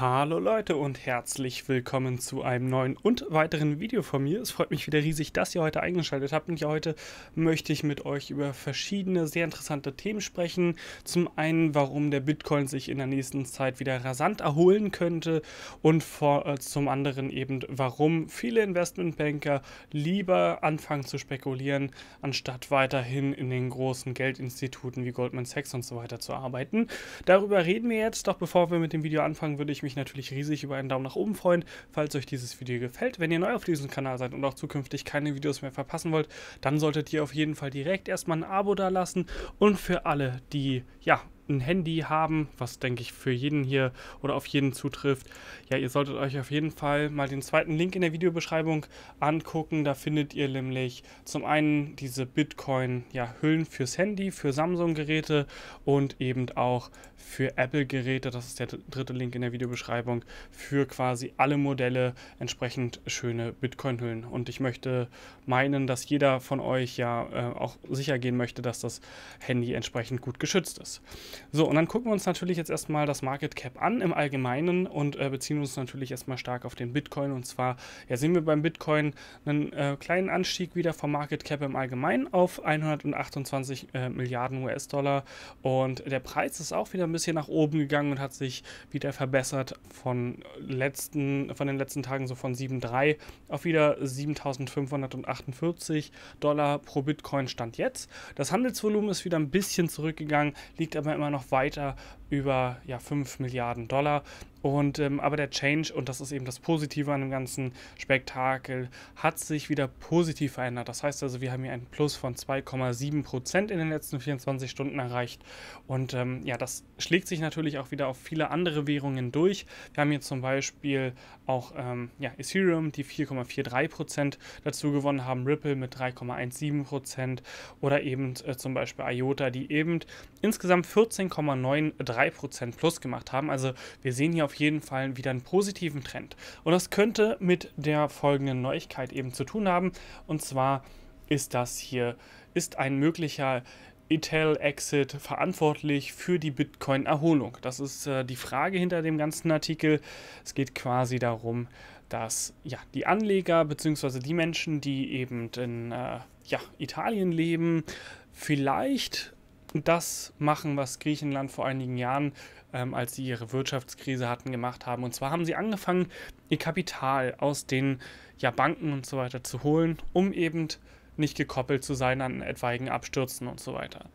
Hallo Leute und herzlich willkommen zu einem neuen und weiteren Video von mir. Es freut mich wieder riesig, dass ihr heute eingeschaltet habt und ja, heute möchte ich mit euch über verschiedene sehr interessante Themen sprechen. Zum einen, warum der Bitcoin sich in der nächsten Zeit wieder rasant erholen könnte und vor, äh, zum anderen eben, warum viele Investmentbanker lieber anfangen zu spekulieren, anstatt weiterhin in den großen Geldinstituten wie Goldman Sachs und so weiter zu arbeiten. Darüber reden wir jetzt, doch bevor wir mit dem Video anfangen, würde würde ich mich natürlich riesig über einen Daumen nach oben freuen, falls euch dieses Video gefällt. Wenn ihr neu auf diesem Kanal seid und auch zukünftig keine Videos mehr verpassen wollt, dann solltet ihr auf jeden Fall direkt erstmal ein Abo da lassen. Und für alle, die ja ein Handy haben, was denke ich für jeden hier oder auf jeden zutrifft. Ja, ihr solltet euch auf jeden Fall mal den zweiten Link in der Videobeschreibung angucken. Da findet ihr nämlich zum einen diese Bitcoin ja, fürs Handy, für Samsung-Geräte und eben auch für Apple-Geräte. Das ist der dritte Link in der Videobeschreibung für quasi alle Modelle entsprechend schöne Bitcoin-Hüllen. Und ich möchte meinen, dass jeder von euch ja äh, auch sicher gehen möchte, dass das Handy entsprechend gut geschützt ist. So, und dann gucken wir uns natürlich jetzt erstmal das Market Cap an im Allgemeinen und äh, beziehen uns natürlich erstmal stark auf den Bitcoin. Und zwar ja, sehen wir beim Bitcoin einen äh, kleinen Anstieg wieder vom Market Cap im Allgemeinen auf 128 äh, Milliarden US-Dollar. Und der Preis ist auch wieder ein bisschen nach oben gegangen und hat sich wieder verbessert von, letzten, von den letzten Tagen so von 7,3 auf wieder 7548 Dollar pro Bitcoin stand jetzt. Das Handelsvolumen ist wieder ein bisschen zurückgegangen, liegt aber immer noch weiter über ja, 5 Milliarden Dollar. Und ähm, aber der Change, und das ist eben das Positive an dem ganzen Spektakel, hat sich wieder positiv verändert. Das heißt also, wir haben hier einen Plus von 2,7 Prozent in den letzten 24 Stunden erreicht. Und ähm, ja, das schlägt sich natürlich auch wieder auf viele andere Währungen durch. Wir haben hier zum Beispiel auch ähm, ja, Ethereum, die 4,43 Prozent dazu gewonnen haben, Ripple mit 3,17 Prozent oder eben äh, zum Beispiel IOTA, die eben insgesamt 14,93 3% plus gemacht haben. Also wir sehen hier auf jeden Fall wieder einen positiven Trend. Und das könnte mit der folgenden Neuigkeit eben zu tun haben. Und zwar ist das hier, ist ein möglicher Etel-Exit verantwortlich für die Bitcoin-Erholung? Das ist äh, die Frage hinter dem ganzen Artikel. Es geht quasi darum, dass ja, die Anleger bzw. die Menschen, die eben in äh, ja, Italien leben, vielleicht das machen, was Griechenland vor einigen Jahren, ähm, als sie ihre Wirtschaftskrise hatten, gemacht haben. Und zwar haben sie angefangen, ihr Kapital aus den ja, Banken und so weiter zu holen, um eben nicht gekoppelt zu sein an etwaigen Abstürzen und so weiter.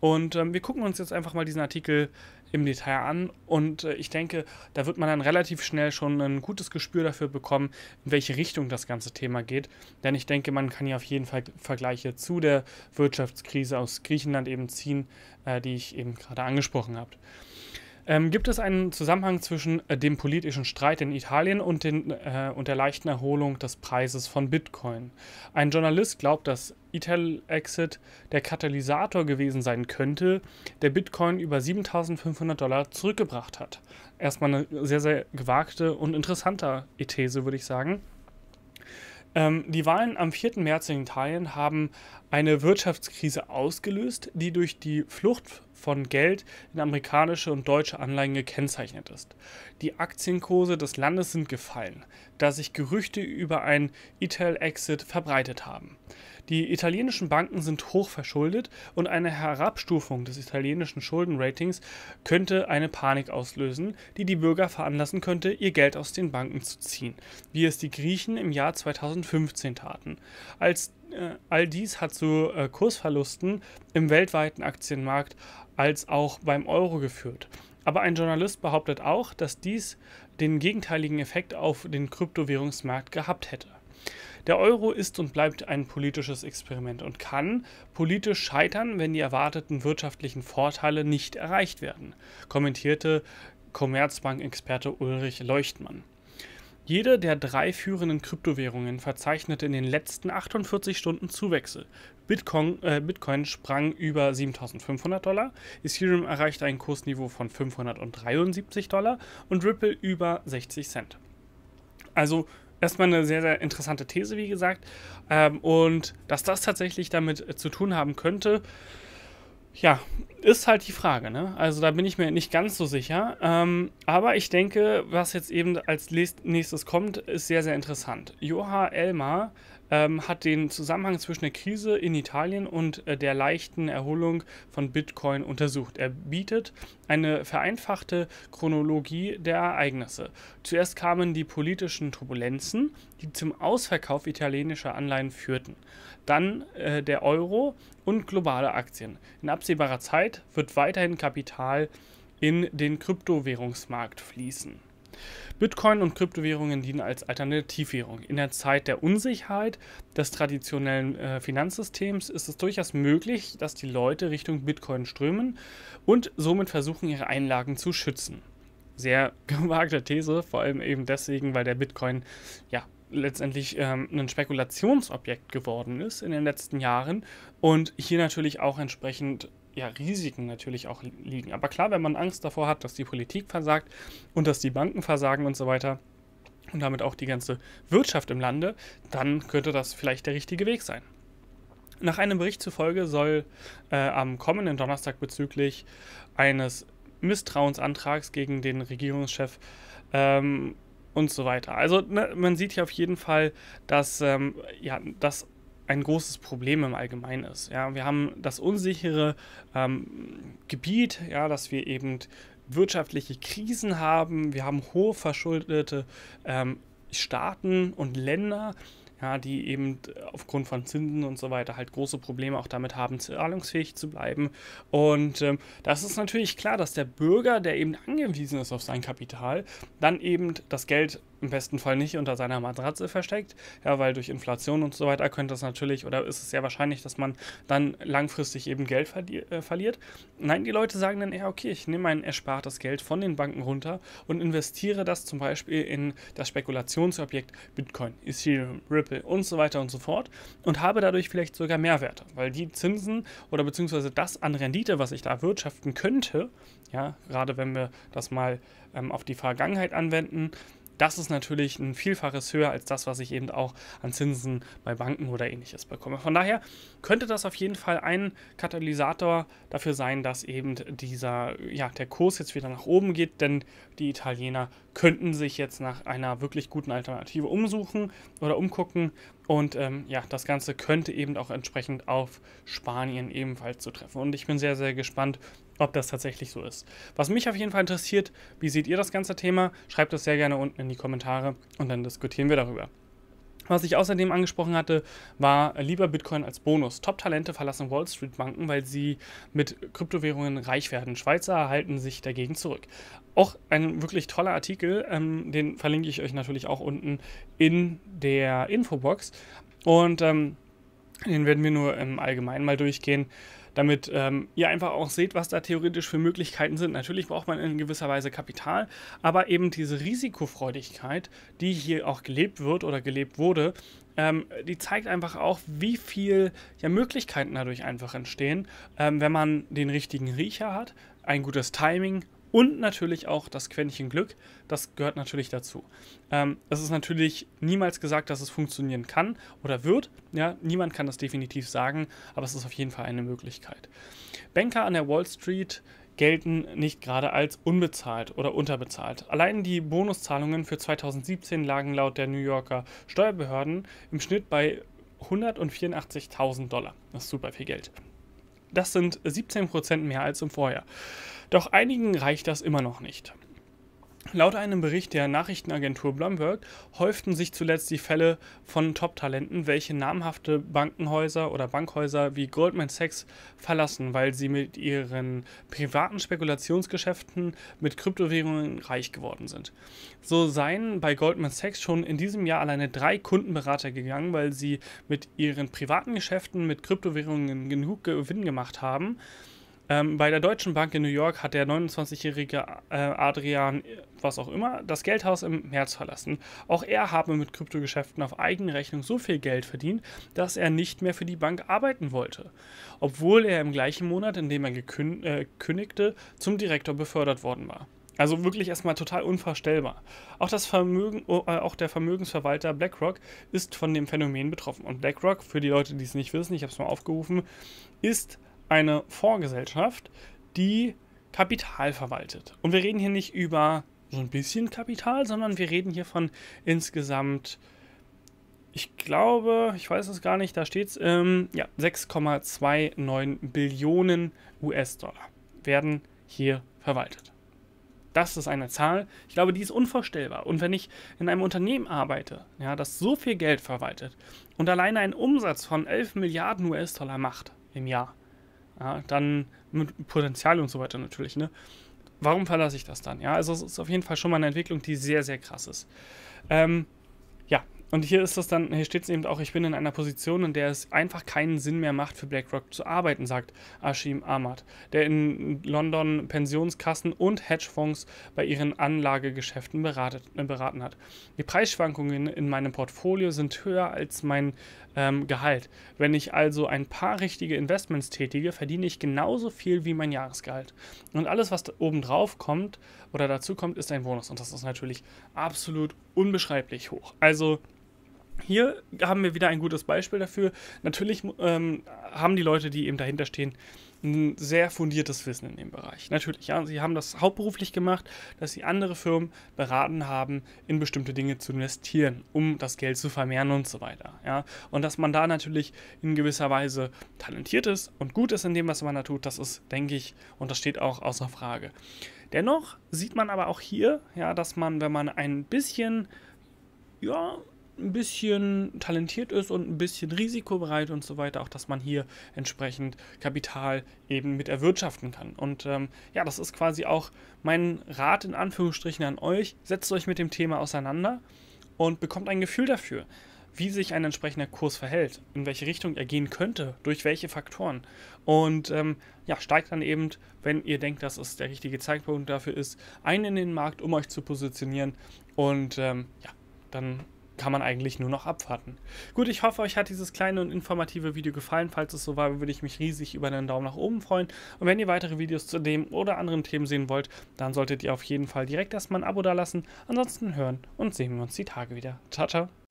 Und ähm, wir gucken uns jetzt einfach mal diesen Artikel im Detail an und äh, ich denke, da wird man dann relativ schnell schon ein gutes Gespür dafür bekommen, in welche Richtung das ganze Thema geht. Denn ich denke, man kann ja auf jeden Fall Vergleiche zu der Wirtschaftskrise aus Griechenland eben ziehen, äh, die ich eben gerade angesprochen habe. Ähm, gibt es einen Zusammenhang zwischen äh, dem politischen Streit in Italien und, den, äh, und der leichten Erholung des Preises von Bitcoin? Ein Journalist glaubt, dass Ital-Exit der Katalysator gewesen sein könnte, der Bitcoin über 7500 Dollar zurückgebracht hat. Erstmal eine sehr, sehr gewagte und interessante These, würde ich sagen. Ähm, die Wahlen am 4. März in Italien haben eine Wirtschaftskrise ausgelöst, die durch die Flucht von Geld in amerikanische und deutsche Anleihen gekennzeichnet ist. Die Aktienkurse des Landes sind gefallen, da sich Gerüchte über ein Ital-Exit verbreitet haben. Die italienischen Banken sind hoch verschuldet und eine Herabstufung des italienischen Schuldenratings könnte eine Panik auslösen, die die Bürger veranlassen könnte, ihr Geld aus den Banken zu ziehen, wie es die Griechen im Jahr 2015 taten. Als äh, all dies hat zu äh, Kursverlusten im weltweiten Aktienmarkt als auch beim Euro geführt. Aber ein Journalist behauptet auch, dass dies den gegenteiligen Effekt auf den Kryptowährungsmarkt gehabt hätte. Der Euro ist und bleibt ein politisches Experiment und kann politisch scheitern, wenn die erwarteten wirtschaftlichen Vorteile nicht erreicht werden, kommentierte Commerzbank-Experte Ulrich Leuchtmann. Jede der drei führenden Kryptowährungen verzeichnete in den letzten 48 Stunden Zuwächse. Bitcoin, äh, Bitcoin sprang über 7500 Dollar, Ethereum erreichte ein Kursniveau von 573 Dollar und Ripple über 60 Cent. Also erstmal eine sehr, sehr interessante These, wie gesagt. Ähm, und dass das tatsächlich damit zu tun haben könnte, Ja, ist halt die Frage, ne? Also da bin ich mir nicht ganz so sicher. Ähm, aber ich denke, was jetzt eben als nächstes kommt, ist sehr, sehr interessant. Joha Elmar ähm, hat den Zusammenhang zwischen der Krise in Italien und äh, der leichten Erholung von Bitcoin untersucht. Er bietet eine vereinfachte Chronologie der Ereignisse. Zuerst kamen die politischen Turbulenzen, die zum Ausverkauf italienischer Anleihen führten. Dann äh, der Euro und globale Aktien. In absehbarer Zeit wird weiterhin Kapital in den Kryptowährungsmarkt fließen. Bitcoin und Kryptowährungen dienen als Alternativwährung. In der Zeit der Unsicherheit des traditionellen äh, Finanzsystems ist es durchaus möglich, dass die Leute Richtung Bitcoin strömen und somit versuchen, ihre Einlagen zu schützen. Sehr gewagte These, vor allem eben deswegen, weil der Bitcoin ja letztendlich ähm, ein Spekulationsobjekt geworden ist in den letzten Jahren und hier natürlich auch entsprechend ja, Risiken natürlich auch liegen. Aber klar, wenn man Angst davor hat, dass die Politik versagt und dass die Banken versagen und so weiter und damit auch die ganze Wirtschaft im Lande, dann könnte das vielleicht der richtige Weg sein. Nach einem Bericht zufolge soll äh, am kommenden Donnerstag bezüglich eines Misstrauensantrags gegen den Regierungschef ähm, und so weiter. Also ne, man sieht hier auf jeden Fall, dass ähm, ja, das ein großes Problem im Allgemeinen ist. Ja, wir haben das unsichere ähm, Gebiet, ja, dass wir eben wirtschaftliche Krisen haben, wir haben hohe verschuldete ähm, Staaten und Länder, ja, die eben aufgrund von Zinsen und so weiter halt große Probleme auch damit haben, zahlungsfähig zu bleiben. Und ähm, das ist natürlich klar, dass der Bürger, der eben angewiesen ist auf sein Kapital, dann eben das Geld im besten Fall nicht unter seiner Matratze versteckt, ja, weil durch Inflation und so weiter könnte es natürlich oder ist es sehr wahrscheinlich, dass man dann langfristig eben Geld verli äh, verliert. Nein, die Leute sagen dann eher, okay, ich nehme mein erspartes Geld von den Banken runter und investiere das zum Beispiel in das Spekulationsobjekt Bitcoin, Ethereum, Ripple und so weiter und so fort und habe dadurch vielleicht sogar Mehrwerte, weil die Zinsen oder beziehungsweise das an Rendite, was ich da wirtschaften könnte, ja, gerade wenn wir das mal ähm, auf die Vergangenheit anwenden, das ist natürlich ein Vielfaches höher als das, was ich eben auch an Zinsen bei Banken oder ähnliches bekomme. Von daher könnte das auf jeden Fall ein Katalysator dafür sein, dass eben dieser, ja, der Kurs jetzt wieder nach oben geht, denn die Italiener könnten sich jetzt nach einer wirklich guten Alternative umsuchen oder umgucken und ähm, ja, das Ganze könnte eben auch entsprechend auf Spanien ebenfalls zu treffen. Und ich bin sehr, sehr gespannt, ob das tatsächlich so ist. Was mich auf jeden Fall interessiert, wie seht ihr das ganze Thema? Schreibt es sehr gerne unten in die Kommentare und dann diskutieren wir darüber. Was ich außerdem angesprochen hatte, war lieber Bitcoin als Bonus. Top-Talente verlassen Wall Street-Banken, weil sie mit Kryptowährungen reich werden. Schweizer halten sich dagegen zurück. Auch ein wirklich toller Artikel, ähm, den verlinke ich euch natürlich auch unten in der Infobox. Und ähm, den werden wir nur im Allgemeinen mal durchgehen damit ähm, ihr einfach auch seht, was da theoretisch für Möglichkeiten sind. Natürlich braucht man in gewisser Weise Kapital, aber eben diese Risikofreudigkeit, die hier auch gelebt wird oder gelebt wurde, ähm, die zeigt einfach auch, wie viel ja, Möglichkeiten dadurch einfach entstehen, ähm, wenn man den richtigen Riecher hat, ein gutes Timing und natürlich auch das Quäntchen Glück, das gehört natürlich dazu. Ähm, es ist natürlich niemals gesagt, dass es funktionieren kann oder wird. Ja, niemand kann das definitiv sagen, aber es ist auf jeden Fall eine Möglichkeit. Banker an der Wall Street gelten nicht gerade als unbezahlt oder unterbezahlt. Allein die Bonuszahlungen für 2017 lagen laut der New Yorker Steuerbehörden im Schnitt bei 184.000 Dollar. Das ist super viel Geld. Das sind 17% mehr als im Vorjahr. Doch einigen reicht das immer noch nicht. Laut einem Bericht der Nachrichtenagentur Bloomberg häuften sich zuletzt die Fälle von Top-Talenten, welche namhafte Bankenhäuser oder Bankhäuser wie Goldman Sachs verlassen, weil sie mit ihren privaten Spekulationsgeschäften mit Kryptowährungen reich geworden sind. So seien bei Goldman Sachs schon in diesem Jahr alleine drei Kundenberater gegangen, weil sie mit ihren privaten Geschäften mit Kryptowährungen genug Gewinn gemacht haben ähm, bei der Deutschen Bank in New York hat der 29-jährige äh, Adrian, was auch immer, das Geldhaus im März verlassen. Auch er habe mit Kryptogeschäften auf eigene Rechnung so viel Geld verdient, dass er nicht mehr für die Bank arbeiten wollte. Obwohl er im gleichen Monat, in dem er gekündigte, äh, zum Direktor befördert worden war. Also wirklich erstmal total unvorstellbar. Auch, das Vermögen, oh, äh, auch der Vermögensverwalter BlackRock ist von dem Phänomen betroffen. Und BlackRock, für die Leute, die es nicht wissen, ich habe es mal aufgerufen, ist eine Vorgesellschaft, die Kapital verwaltet. Und wir reden hier nicht über so ein bisschen Kapital, sondern wir reden hier von insgesamt, ich glaube, ich weiß es gar nicht, da steht es, ähm, ja, 6,29 Billionen US-Dollar werden hier verwaltet. Das ist eine Zahl, ich glaube, die ist unvorstellbar. Und wenn ich in einem Unternehmen arbeite, ja, das so viel Geld verwaltet und alleine einen Umsatz von 11 Milliarden US-Dollar macht im Jahr, ja, dann mit Potenzial und so weiter natürlich, ne? Warum verlasse ich das dann? Ja, also es ist auf jeden Fall schon mal eine Entwicklung, die sehr, sehr krass ist. Ähm, ja, und hier ist es dann, hier steht es eben auch, ich bin in einer Position, in der es einfach keinen Sinn mehr macht, für BlackRock zu arbeiten, sagt Ashim Ahmad, der in London Pensionskassen und Hedgefonds bei ihren Anlagegeschäften beratet, äh, beraten hat. Die Preisschwankungen in meinem Portfolio sind höher als mein ähm, Gehalt. Wenn ich also ein paar richtige Investments tätige, verdiene ich genauso viel wie mein Jahresgehalt. Und alles, was da oben drauf kommt oder dazu kommt, ist ein Bonus. Und das ist natürlich absolut unbeschreiblich hoch. Also hier haben wir wieder ein gutes Beispiel dafür. Natürlich ähm, haben die Leute, die eben dahinter stehen, ein sehr fundiertes Wissen in dem Bereich. Natürlich, ja, sie haben das hauptberuflich gemacht, dass sie andere Firmen beraten haben, in bestimmte Dinge zu investieren, um das Geld zu vermehren und so weiter. Ja. Und dass man da natürlich in gewisser Weise talentiert ist und gut ist in dem, was man da tut, das ist, denke ich, und das steht auch außer Frage. Dennoch sieht man aber auch hier, ja, dass man, wenn man ein bisschen, ja, ein bisschen talentiert ist und ein bisschen risikobereit und so weiter, auch dass man hier entsprechend Kapital eben mit erwirtschaften kann. Und ähm, ja, das ist quasi auch mein Rat in Anführungsstrichen an euch. Setzt euch mit dem Thema auseinander und bekommt ein Gefühl dafür, wie sich ein entsprechender Kurs verhält, in welche Richtung er gehen könnte, durch welche Faktoren. Und ähm, ja, steigt dann eben, wenn ihr denkt, dass es der richtige Zeitpunkt dafür ist, ein in den Markt, um euch zu positionieren. Und ähm, ja, dann kann man eigentlich nur noch abwarten. Gut, ich hoffe, euch hat dieses kleine und informative Video gefallen. Falls es so war, würde ich mich riesig über einen Daumen nach oben freuen. Und wenn ihr weitere Videos zu dem oder anderen Themen sehen wollt, dann solltet ihr auf jeden Fall direkt erstmal ein Abo da lassen. Ansonsten hören und sehen wir uns die Tage wieder. Ciao, ciao.